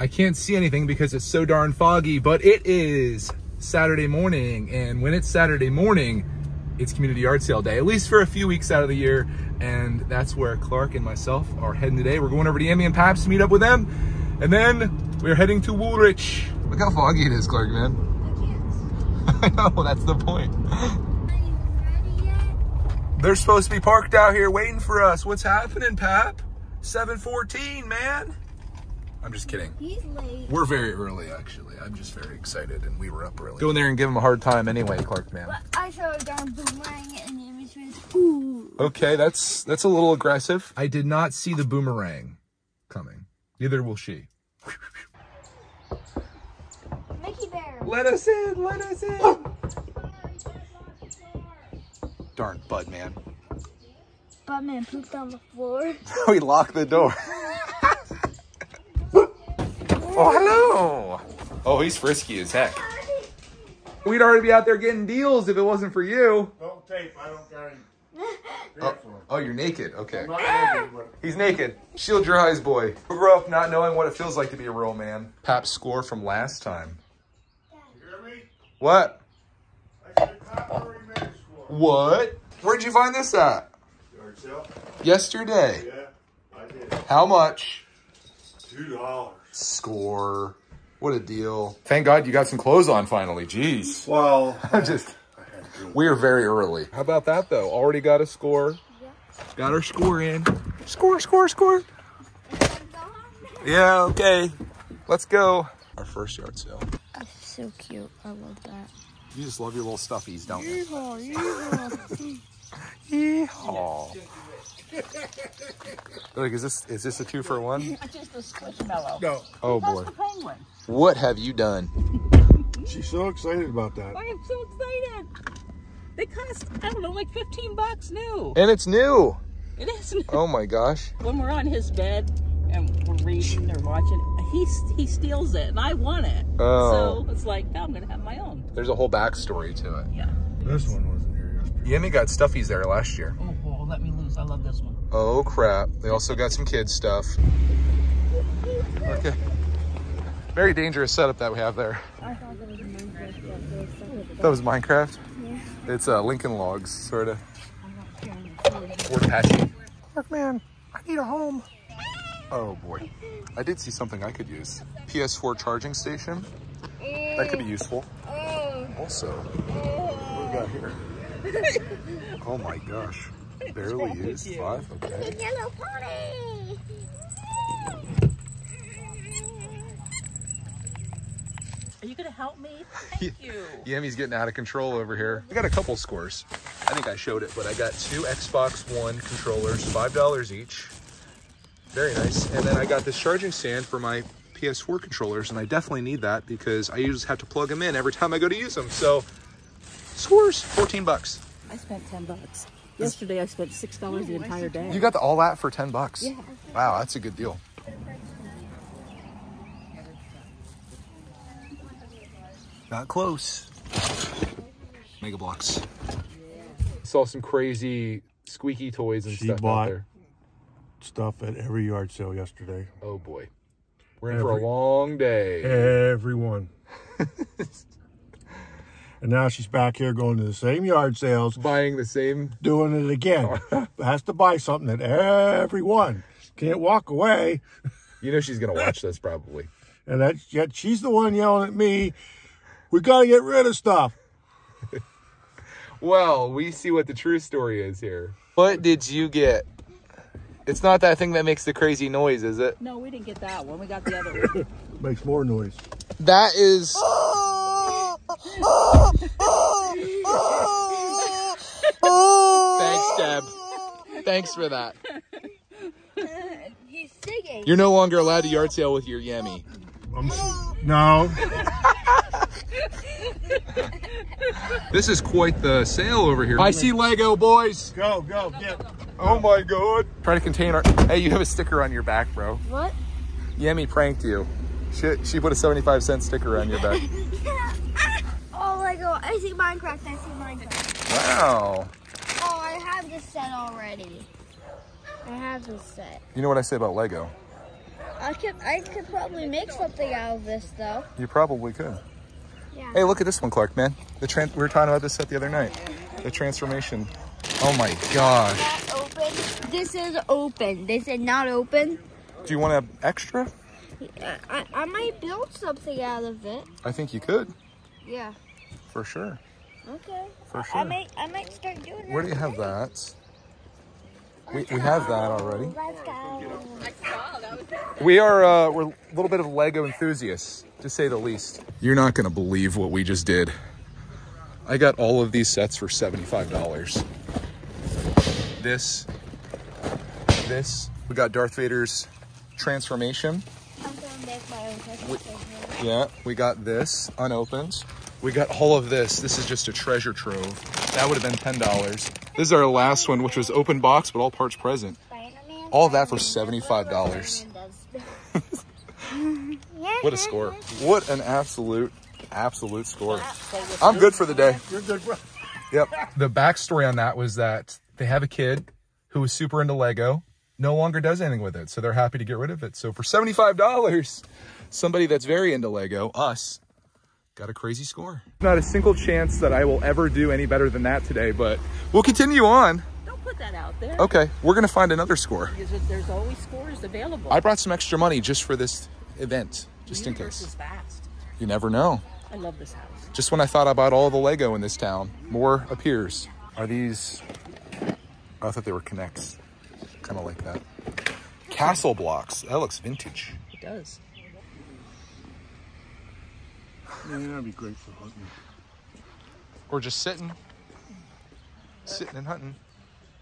I can't see anything because it's so darn foggy, but it is Saturday morning. And when it's Saturday morning, it's community yard sale day, at least for a few weeks out of the year. And that's where Clark and myself are heading today. We're going over to Yami and Paps to meet up with them. And then we're heading to Woolrich. Look how foggy it is, Clark, man. I know, that's the point. They're supposed to be parked out here waiting for us. What's happening, Pap? 714, man. I'm just kidding. He's late. We're very early, actually. I'm just very excited, and we were up early. Go in there and give him a hard time anyway, Clark, man. But I saw a darn boomerang and the image was ooh. Okay, that's that's a little aggressive. I did not see the boomerang coming. Neither will she. Mickey Bear. Let us in, let us in. Oh! Darn bud man. Butman pooped on the floor. we locked the door. oh, hello. Oh, he's frisky as heck. We'd already be out there getting deals if it wasn't for you. Don't tape. I don't carry. Oh, oh you're naked. Okay. Naked, but He's naked. Shield your eyes, boy. We grew up not knowing what it feels like to be a real man. Pap's score from last time. you hear me? What? I said top 30 minutes score. What? Where'd you find this at? Yard sale? Yesterday. Yeah, I did. How much? Two dollars. Score. What a deal. Thank God you got some clothes on finally. Jeez. Well, I'm just. We are very early. How about that though? Already got a score. Got our score in. Score, score, score. Yeah, okay. Let's go. Our first yard sale. So cute. I love that. You just love your little stuffies, don't you? Yeehaw, Yeehaw. Like, is this is this a two for one? Just a squishmallow. no. Oh That's boy. the penguin. What have you done? She's so excited about that. I am so excited. They cost, I don't know, like 15 bucks new. And it's new. It is new. Oh my gosh. When we're on his bed and we're reading or watching, he, he steals it and I want it. Oh. So it's like, now I'm going to have my own. There's a whole backstory to it. Yeah. This one wasn't here yesterday. Yemi got stuffies there last year. Oh, oh, let me loose. I love this one. Oh crap. They also got some kids stuff. Okay. Very dangerous setup that we have there. I thought that was Minecraft that they excited That was Minecraft? Yeah. It's uh, Lincoln Logs, sort of. Fort Apache. Look, man, I need a home. Oh boy. I did see something I could use. PS4 charging station. That could be useful. Also, what do we got here? Oh my gosh. Barely wrong with used. you? Five? Okay. Yellow pony. Are you going to help me? Thank you. Yami's getting out of control over here. I got a couple scores. I think I showed it, but I got two Xbox One controllers, $5 each. Very nice. And then I got this charging stand for my PS4 controllers, and I definitely need that because I usually have to plug them in every time I go to use them. So, scores, 14 bucks. I spent 10 bucks. Yesterday I spent $6 the entire day. You got the, all that for 10 bucks? Yeah. Wow, that's a good deal. Not close. Mega Bloks. Saw some crazy squeaky toys and She stuff out bought- there. Stuff at every yard sale yesterday. Oh boy. We're in for a long day. Everyone. and now she's back here going to the same yard sales, Buying the same. doing it again. Has to buy something that everyone. Can't walk away. You know she's gonna watch this probably. And that's yet she's the one yelling at me. We gotta get rid of stuff. Well, we see what the true story is here. What did you get? It's not that thing that makes the crazy noise, is it? No, we didn't get that one. We got the other one. Makes more noise. That is. Oh, Thanks, Deb. Thanks for that. He's singing. You're no longer allowed to yard sale with your Yemi. I'm, um, no. This is quite the sale over here. I see Lego, boys. Go, go, get. Oh my god. Try to contain our. Hey, you have a sticker on your back, bro. What? Yemi pranked you. She, she put a 75 cent sticker on your back. oh. I see Minecraft. I see Minecraft. Wow. Oh, I have this set already. I have this set. You know what I say about Lego? I could I could probably make something out of this though. You probably could. Yeah. Hey, look at this one, Clark, man. The tran we were talking about this set the other night. The transformation. Oh my gosh. That open. This is open. This is not open. Do you want to extra? I, I, I might build something out of it. I think you could, Yeah. For sure. Okay. For sure. I might I might start doing that. Where do you have that? We, we have that already. Let's go. We are uh, we're a little bit of Lego enthusiasts, to say the least. You're not gonna believe what we just did. I got all of these sets for $75. This, this, we got Darth Vader's transformation. I'm gonna make my own presentation. Yeah, we got this unopened. We got all of this. This is just a treasure trove. That would have been ten dollars. This is our last one, which was open box, but all parts present. All of that for seventy-five dollars. What a score! What an absolute, absolute score! I'm good for the day. You're good, bro. Yep. The backstory on that was that they have a kid who was super into Lego, no longer does anything with it, so they're happy to get rid of it. So for seventy-five dollars, somebody that's very into Lego, us, got a crazy score. Not a single chance that I will ever do any better than that today, but we'll continue on. Don't put that out there. Okay, we're gonna find another score. Because there's always scores available. I brought some extra money just for this event, just the in universe case. is vast. You never know. I love this house. Just when I thought about all the Lego in this town, more appears. Are these? Oh, I thought they were K'NEX, kind of like that. Castle blocks. That looks vintage. It does. Yeah, that'd be great for hunting. Or just sitting, sitting and hunting.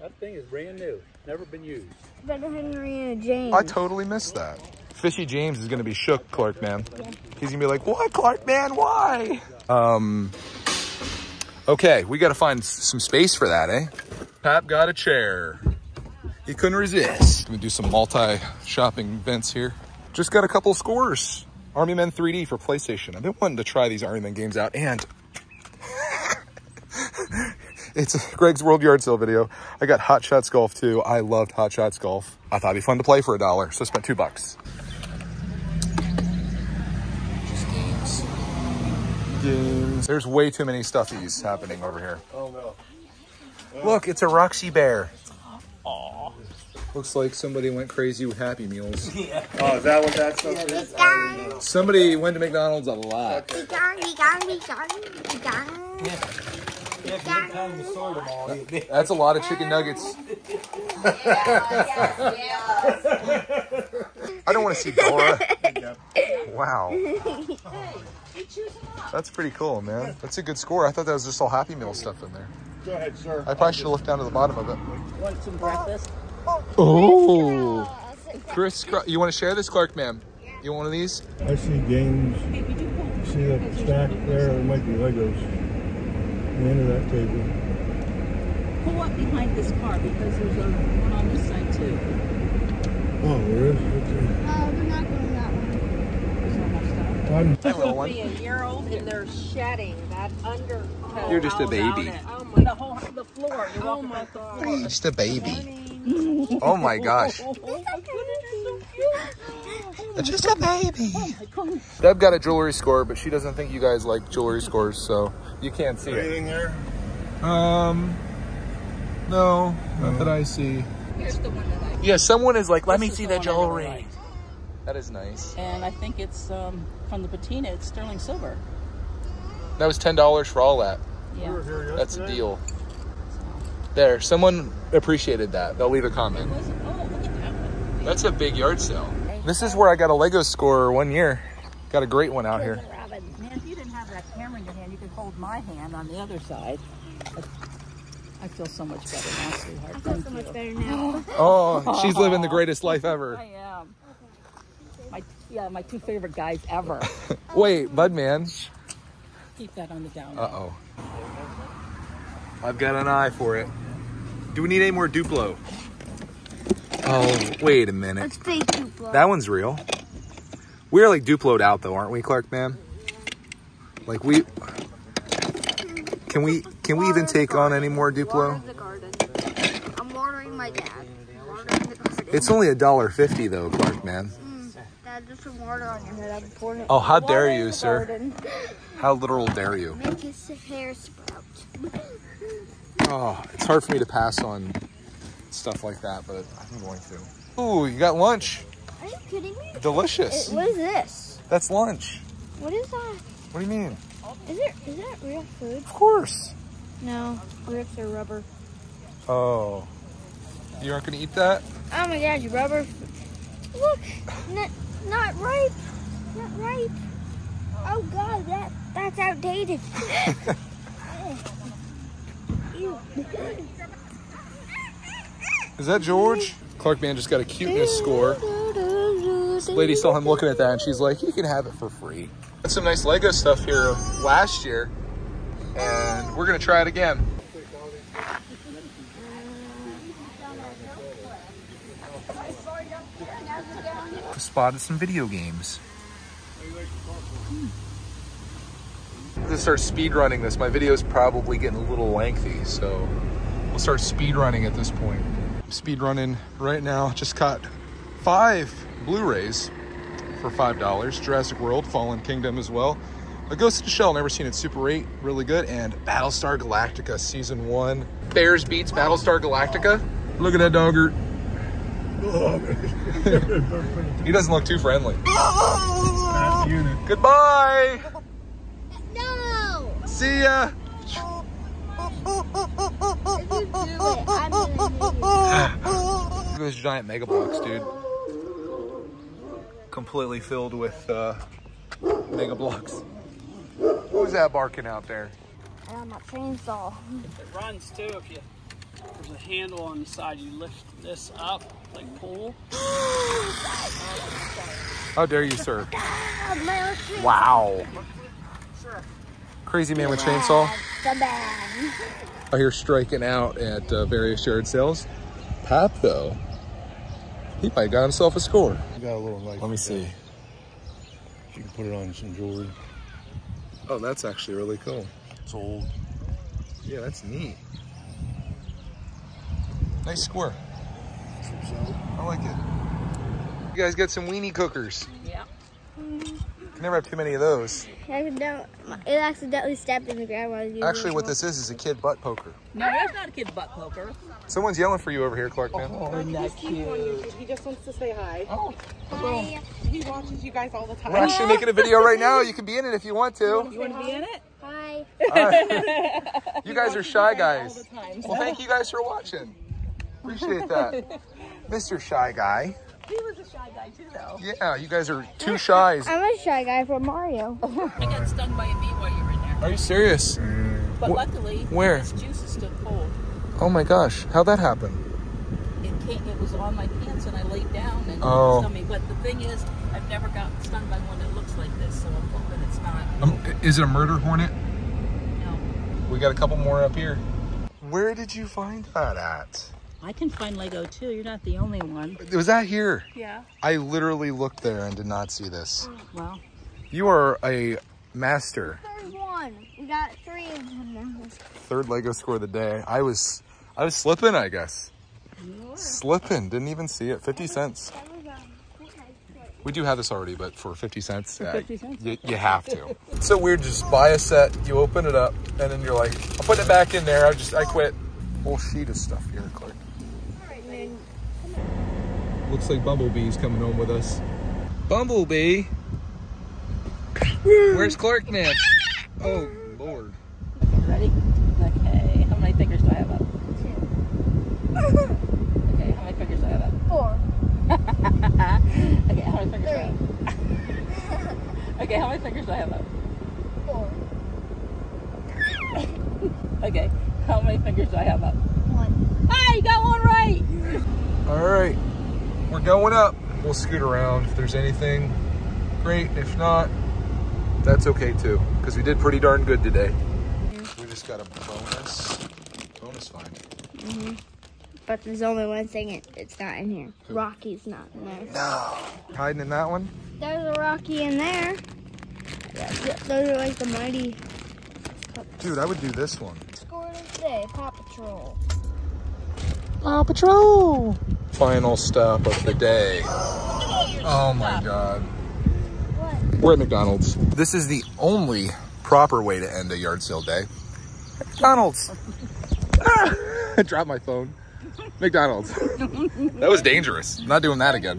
That thing is brand new, never been used. Better Henry and James. I totally missed that. Fishy James is gonna be shook, Clark man. He's gonna be like, "Why, Clark man? Why?" Um. Okay, we got to find some space for that, eh? Pap got a chair. He couldn't resist. Gonna do some multi-shopping events here. Just got a couple scores. Army Men 3D for PlayStation. I've been wanting to try these Army Men games out, and it's Greg's World Yard Sale video. I got Hot Shots Golf too. I loved Hot Shots Golf. I thought it'd be fun to play for a dollar, so I spent two bucks. Just games. Games. There's way too many stuffies happening over here. Oh, no. Look, it's a Roxy Bear. Looks like somebody went crazy with Happy Meals. Oh, is that what that stuff is? Gone, Somebody went to McDonald's a lot. be gone. That's a lot of chicken nuggets. I don't want to see Dora. Wow. That's pretty cool, man. That's a good score. I thought that was just all Happy Meal stuff in there. Go ahead, sir. I probably should have looked down to the bottom of it. Want some breakfast? Oh. Chris, you want to share this, Clark, ma'am? You want one of these? I see games. See that stack there? It might be Legos. The end of that table. Pull up behind this car because there's a one on this side too. Oh, there is? Okay. Oh, we're not going that way. There's almost done. I'm, Hi, little one. be a year old and they're shedding that undercoat. You're just a baby. Oh my, The whole the floor. You're oh walking my up the god. Just a baby. Oh my gosh. My goodness, you're so cute. Just a baby. Oh my Deb got a jewelry score, but she doesn't think you guys like jewelry scores, so you can't see it. anything there? Um, no, not that I see. Here's the one that I. Yeah, someone is like, let me This is see the the one I really jewelry. That is nice. And I think it's um, from the patina. It's sterling silver. That was ten dollars for all that. Yeah. That's a deal. There, someone appreciated that. They'll leave a comment. Oh, that. That's a big yard sale. This is where I got a Lego score one year. Got a great one out here. Robin. Man, if you didn't have that camera in your hand, you could hold my hand on the other side. I feel so much better now, sweetheart. I feel Thank so you. much better now. Oh, she's living the greatest life ever. I am. My yeah, my two favorite guys ever. Wait, Budman. Keep that on the down. Uh oh. I've got an eye for it. Do we need any more Duplo? Oh, wait a minute. Let's fake Duplo. That one's real. We're like Duploed out though, aren't we, Clark, man? Like we. Can we can we even take on any more Duplo? Water the garden. I'm watering my dad. Watering. It's only a dollar fifty though, Clark, man. Dad, there's some water on your head. I'm pouring it. Oh, how dare you, sir. garden. How literal dare you? Make his hair sprout. Oh, it's hard for me to pass on stuff like that, but I'm going to. Ooh, you got lunch. Are you kidding me? Delicious. It- what is this? That's lunch. What is that? What do you mean? Is it is that real food? Of course. No, grapes are rubber. Oh. You aren't gonna eat that? Oh my god, you rubber. Look, not, not ripe. Not ripe. Oh god, that that's outdated. Is that George? Clark Man just got a cuteness score. This lady saw him looking at that and she's like, you can have it for free. Got some nice Lego stuff here last year. And we're gonna try it again. Spotted some video games. Gonna start speed running this. My video is probably getting a little lengthy, so we'll start speed running at this point. Speed running right now. Just caught five Blu-rays for five dollars. Jurassic World, Fallen Kingdom as well. A Ghost in the Shell, never seen it. Super 8, really good. And Battlestar Galactica Season 1. Bears beets Battlestar Galactica. Look at that dogger. he doesn't look too friendly. Goodbye. No! See ya. You do it, I'm gonna hit you. Look at this giant mega box, dude. Completely filled with uh, mega blocks. Who's that barking out there? And my chainsaw. It runs too if you there's a handle on the side. You lift this up like pull. How dare you, sir? My chainsaw. Wow. Crazy man with chainsaw I hear striking out at uh, various yard sales. Pap, though, he might got himself a score. You got a little knife. Let me see. You can put it on some jewelry. Oh, that's actually really cool. It's old. Yeah, that's neat. Nice square. I like it. You guys got some weenie cookers. Yeah. Can never have too many of those. Accident- It accidentally stepped in the ground while I was using Actually, what this is is a kid butt poker. No, that's not a kid butt poker. Someone's yelling for you over here, Clark man. Oh, isn't that cute? He just wants to say hi. Oh, Hi. He watches you guys all the time. We're actually making a video right now. You can be in it if you want to. you want to be in it? Hi. You guys are shy All guys. the time. Well, thank you guys for watching. Appreciate that. Mr. Shy Guy. He was a shy guy too, though. Yeah, you guys are two shies. I'm a shy guy from Mario. I got stung by a bee while you were in there. Are you serious? But Wh- luckily, where? this juice is still cold. Oh my gosh, how'd that happen? It came, it was on my pants and I laid down and Oh. it stung me. But the thing is, I've never gotten stung by one that looks like this, so I'm hoping it's not. Um, is it a murder hornet? No. We got a couple more up here. Where did you find that at? I can find Lego too. You're not the only one. It was that here? Yeah. I literally looked there and did not see this. Well, You are a master. Third one. We got three of them now. Third Lego score of the day. I was, I was slipping, I guess. Slipping. Didn't even see it. 50 cents. That was, um, We do have this already, but for 50 cents, uh, 50 cents? You, you have to. it's so weird. to Just buy a set, you open it up, and then you're like, I'm putting it back in there. I just, I quit. Whole sheet of stuff here, Clark. Looks like Bumblebee's coming home with us. Bumblebee? Where's Clark man? Oh, Lord. ready? Okay. How many fingers do I have up? Two. Okay. How many fingers do I have up? Four. Okay. How many fingers do I have? Okay. How many fingers do I have up? Four. Okay. How many fingers do I have up? One. Hi, you got one right. All right, we're going up. We'll scoot around. If there's anything, great. If not, that's okay too, because we did pretty darn good today. We just got a bonus, bonus find. Mm-hmm. But there's only one thing it, it's not in here. Rocky's not in there. No. Hiding in that one? There's a Rocky in there. Yeah, Those are like the mighty Dude, I would do this one. score of the day, Paw Patrol. Paw Patrol! Final stop of the day. Oh my god. We're at McDonald's. This is the only proper way to end a yard sale day. McDonald's. ah, I dropped my phone. McDonald's. that was dangerous. Not doing that again.